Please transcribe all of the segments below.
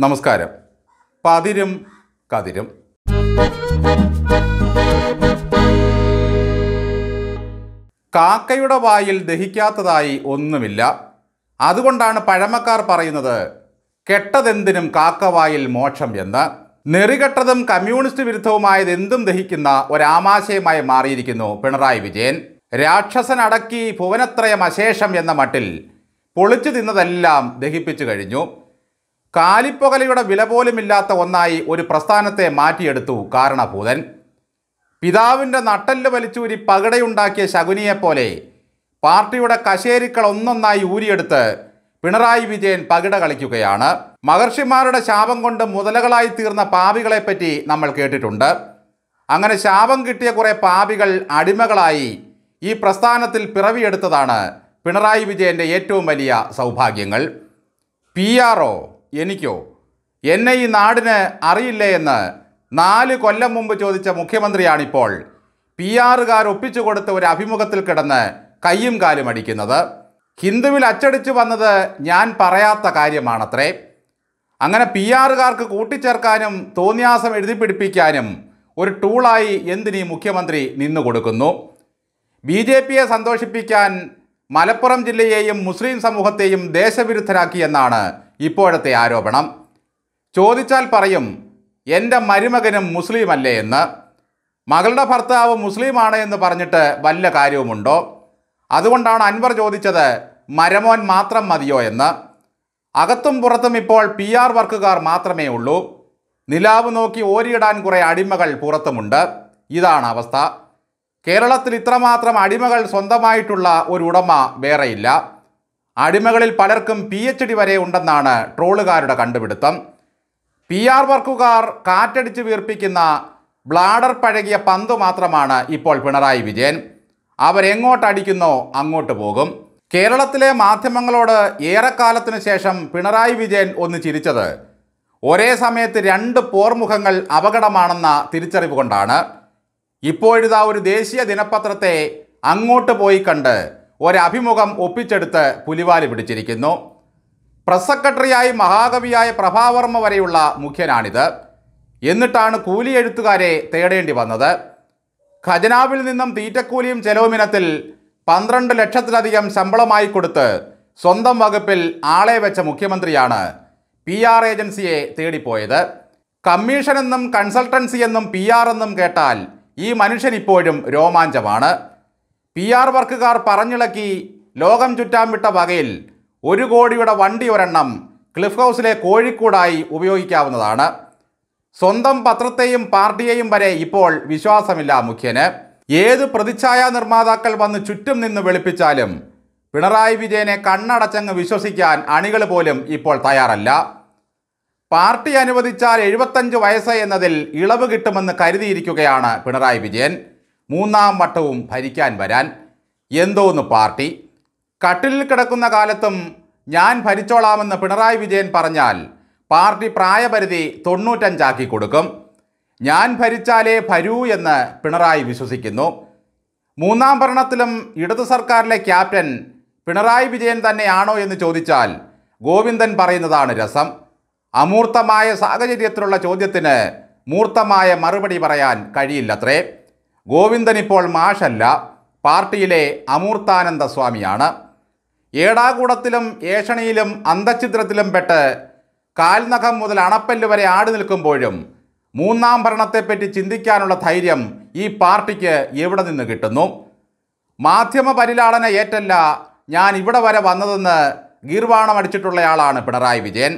നമസ്കാരം. പതിരും കതിരും. കാക്കയുടെ വായിൽ ദഹിക്കാത്തതായി ഒന്നുമില്ല. അതുകൊണ്ടാണ് പഴമക്കാർ പറയുന്നത് കെട്ടതെന്തിനും കാക്കവായിൽ മോക്ഷം എന്ന്. നെറികെട്ടതും കമ്മ്യൂണിസ്റ്റ് വിരുദ്ധവുമായത് എന്തും ദഹിക്കുന്ന ഒരാമാശയമായി മാറിയിരിക്കുന്നു പിണറായി വിജയൻ. രാക്ഷസൻ അടക്കി ഭുവനത്രയം അശേഷം എന്ന മട്ടിൽ പൊളിച്ചു തിന്നതെല്ലാം ദഹിപ്പിച്ചു കഴിഞ്ഞു. കാലിപ്പൊകലയുടെ വില പോലുമില്ലാത്ത ഒന്നായി ഒരു പ്രസ്ഥാനത്തെ മാറ്റിയെടുത്തു കാരണഭൂതൻ. പിതാവിന്റെ നട്ടൽ വലിച്ചൂരി പകടയുണ്ടാക്കിയ ശകുനിയെപ്പോലെ പാർട്ടിയുടെ കശേരിക്കൾ ഒന്നൊന്നായി ഊരിയെടുത്ത് പിണറായി വിജയൻ പകിട കളിക്കുകയാണ്. മഹർഷിമാരുടെ ശാപം കൊണ്ട് മുതലകളായി തീർന്ന പാപികളെപ്പറ്റി നമ്മൾ കേട്ടിട്ടുണ്ട്. അങ്ങനെ ശാപം കിട്ടിയ കുറേ പാവികൾ അടിമകളായി ഈ പ്രസ്ഥാനത്തിൽ പിറവിയെടുത്തതാണ് പിണറായി വിജയന്റെ ഏറ്റവും വലിയ സൗഭാഗ്യങ്ങൾ. പി ആറോ എനിക്കോ? എന്നെ ഈ നാടിന് അറിയില്ലേ എന്ന് നാല് കൊല്ലം മുമ്പ് ചോദിച്ച മുഖ്യമന്ത്രിയാണിപ്പോൾ. പി ആറുകാർ ഒപ്പിച്ചു കൊടുത്ത ഒരു അഭിമുഖത്തിൽ കിടന്ന് കയ്യും കാലും അടിക്കുന്നത്. ഹിന്ദുവിൽ അച്ചടിച്ചു വന്നത് ഞാൻ പറയാത്ത കാര്യമാണത്രേ. അങ്ങനെ പി ആറുകാർക്ക് കൂട്ടിച്ചേർക്കാനും തോന്നിയാസം എഴുതി പിടിപ്പിക്കാനും ഒരു ടൂളായി എന്തിനീ മുഖ്യമന്ത്രി നിന്നു കൊടുക്കുന്നു? ബി ജെ പിയെ സന്തോഷിപ്പിക്കാൻ മലപ്പുറം ജില്ലയെയും മുസ്ലിം സമൂഹത്തെയും ദേശവിരുദ്ധരാക്കിയെന്നാണ് ഇപ്പോഴത്തെ ആരോപണം. ചോദിച്ചാൽ പറയും എന്റെ മരുമകനും മുസ്ലിം അല്ലേ എന്ന്. മകളുടെ ഭർത്താവ് മുസ്ലിമാണ് എന്ന് പറഞ്ഞിട്ട് വല്ല കാര്യവുമുണ്ടോ? അതുകൊണ്ടാണ് അൻവർ ചോദിച്ചത് മരമോൻ മാത്രം മതിയോ എന്ന്. അകത്തും പുറത്തും ഇപ്പോൾ പി ആർ വർക്കുകാർ മാത്രമേ ഉള്ളൂ. നിലാവ് നോക്കി ഓരിയിടാൻ കുറേ അടിമകൾ പുറത്തുമുണ്ട്. ഇതാണ് അവസ്ഥ. കേരളത്തിൽ ഇത്രമാത്രം അടിമകൾ സ്വന്തമായിട്ടുള്ള ഒരു ഉടമ വേറെയില്ല. അടിമകളിൽ പലർക്കും പി എച്ച് ഡി വരെ ഉണ്ടെന്നാണ് ട്രോളുകാരുടെ കണ്ടുപിടുത്തം. പി ആർ വർക്കുകാർ കാറ്റടിച്ച് വീർപ്പിക്കുന്ന ബ്ലാഡർ പഴകിയ പന്ത് മാത്രമാണ് ഇപ്പോൾ പിണറായി വിജയൻ. അവരെങ്ങോട്ടടിക്കുന്നോ അങ്ങോട്ട് പോകും. കേരളത്തിലെ മാധ്യമങ്ങളോട് ഏറെക്കാലത്തിനു ശേഷം പിണറായി വിജയൻ ഒന്ന് ചിരിച്ചത്. ഒരേ സമയത്ത് രണ്ട് പോർമുഖങ്ങൾ അപകടമാണെന്ന തിരിച്ചറിവ് കൊണ്ടാണ്. ഇപ്പോഴിതാ ഒരു ദേശീയ ദിനപത്രത്തെ അങ്ങോട്ട് പോയി കണ്ട് ഒരഭിമുഖം ഒപ്പിച്ചെടുത്ത് പുലിവാൽ പിടിച്ചിരിക്കുന്നു. പ്രസ് സെക്രട്ടറിയായി മഹാകവിയായ പ്രഭാവർമ്മ വരെയുള്ള മുഖ്യനാണിത്. എന്നിട്ടാണ് കൂലി എഴുത്തുകാരെ തേടേണ്ടി വന്നത്. ഖജനാവിൽ നിന്നും തീറ്റക്കൂലിയും ചെലവുമിനത്തിൽ പന്ത്രണ്ട് ലക്ഷത്തിലധികം ശമ്പളമായി കൊടുത്ത് സ്വന്തം വകുപ്പിൽ ആളെ വെച്ച മുഖ്യമന്ത്രിയാണ് പി ആർ ഏജൻസിയെ തേടിപ്പോയത്. കമ്മീഷൻ എന്നും കൺസൾട്ടൻസി എന്നും പി ആർ എന്നും കേട്ടാൽ ഈ മനുഷ്യൻ ഇപ്പോഴും രോമാഞ്ചമാണ്. പി ആർ വർക്കുകാർ പറഞ്ഞിളക്കി ലോകം ചുറ്റാൻ വിട്ട വകയിൽ ഒരു കോടിയുടെ വണ്ടി ഒരെണ്ണം ക്ലിഫ് ഹൗസിലെ കോഴിക്കൂടായി ഉപയോഗിക്കാവുന്നതാണ്. സ്വന്തം പത്രത്തെയും പാർട്ടിയെയും വരെ ഇപ്പോൾ വിശ്വാസമില്ല മുഖ്യന്. ഏത് പ്രതിച്ഛായ നിർമ്മാതാക്കൾ വന്ന് ചുറ്റും നിന്ന് വെളുപ്പിച്ചാലും പിണറായി വിജയനെ കണ്ണടച്ചങ്ങ് വിശ്വസിക്കാൻ അണികൾ പോലും ഇപ്പോൾ തയ്യാറല്ല. പാർട്ടി അനുവദിച്ചാൽ എഴുപത്തഞ്ച് വയസ്സ് എന്നതിൽ ഇളവ് കിട്ടുമെന്ന് കരുതിയിരിക്കുകയാണ് പിണറായി വിജയൻ. മൂന്നാം വട്ടവും ഭരിക്കാൻ വരാൻ എന്തോന്ന് പാർട്ടി? കട്ടിലിൽ കിടക്കുന്ന കാലത്തും ഞാൻ ഭരിച്ചോളാമെന്ന് പിണറായി വിജയൻ പറഞ്ഞാൽ പാർട്ടി പ്രായപരിധി തൊണ്ണൂറ്റഞ്ചാക്കി കൊടുക്കും. ഞാൻ ഭരിച്ചാലേ ഭരൂ എന്ന് പിണറായി വിശ്വസിക്കുന്നു. മൂന്നാം ഭരണത്തിലും ഇടതു സർക്കാരിലെ ക്യാപ്റ്റൻ പിണറായി വിജയൻ തന്നെയാണോ എന്ന് ചോദിച്ചാൽ ഗോവിന്ദൻ പറയുന്നതാണ് രസം. അമൂർത്തമായ സാഹചര്യത്തിലുള്ള ചോദ്യത്തിന് മൂർത്തമായ മറുപടി പറയാൻ കഴിയില്ലത്രേ. ഗോവിന്ദൻ ഇപ്പോൾ മാഷല്ല പാർട്ടിയിലെ അമൂർത്താനന്ദ സ്വാമിയാണ്. ഏടാകൂടത്തിലും ഏഷണിയിലും അന്തഛിദ്രത്തിലും പെട്ട് കാൽനഖം മുതൽ അണപ്പല്ല് വരെ ആടി നിൽക്കുമ്പോഴും മൂന്നാം ഭരണത്തെപ്പറ്റി ചിന്തിക്കാനുള്ള ധൈര്യം ഈ പാർട്ടിക്ക് എവിടെ നിന്ന് കിട്ടുന്നു? മാധ്യമ പരിലാളന ഏറ്റല്ല ഞാൻ ഇവിടെ വരെ വന്നതെന്ന് ഗീർവാണം അടിച്ചിട്ടുള്ളയാളാണ് പിണറായി വിജയൻ.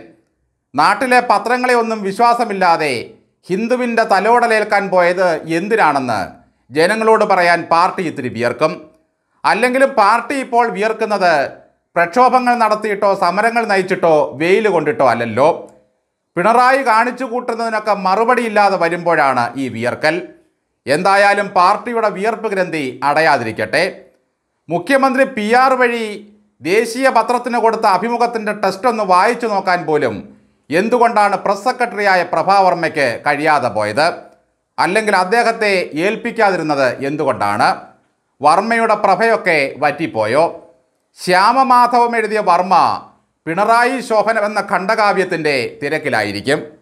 നാട്ടിലെ പത്രങ്ങളെ ഒന്നും വിശ്വാസമില്ലാതെ ഹിന്ദുവിന്റെ തലോടലേൽക്കാൻ പോയത് എന്തിനാണെന്ന് ജനങ്ങളോട് പറയാൻ പാർട്ടി ഇത്തിരി വിയർക്കും. അല്ലെങ്കിലും പാർട്ടി ഇപ്പോൾ വിയർക്കുന്നത് പ്രക്ഷോഭങ്ങൾ നടത്തിയിട്ടോ സമരങ്ങൾ നയിച്ചിട്ടോ വെയിൽ കൊണ്ടിട്ടോ അല്ലല്ലോ. പിണറായി കാണിച്ചു കൂട്ടുന്നതിനൊക്കെ മറുപടിയില്ലാതെ വരുമ്പോഴാണ് ഈ വിയർക്കൽ. എന്തായാലും പാർട്ടിയുടെ വിയർപ്പ് ഗ്രന്ഥി അടയാതിരിക്കട്ടെ. മുഖ്യമന്ത്രി പി ആർ വഴി ദേശീയ പത്രത്തിന് കൊടുത്ത അഭിമുഖത്തിന്റെ ടെസ്റ്റ് ഒന്ന് വായിച്ചു നോക്കാൻ പോലും എന്തുകൊണ്ടാണ് പ്രസ് സെക്രട്ടറിയായ പ്രഭാവർമ്മയ്ക്ക് കഴിയാതെ പോയത്? അല്ലെങ്കിൽ അദ്ദേഹത്തെ ഏൽപ്പിക്കാതിരുന്നത് എന്തുകൊണ്ടാണ്? വർമ്മയുടെ പ്രഭയൊക്കെ വറ്റിപ്പോയോ? ശ്യാമമാധവം എഴുതിയ വർമ്മ പിണറായി ശോഭനം എന്ന ഖണ്ഡകാവ്യത്തിന്റെ തിരക്കിലായിരിക്കും.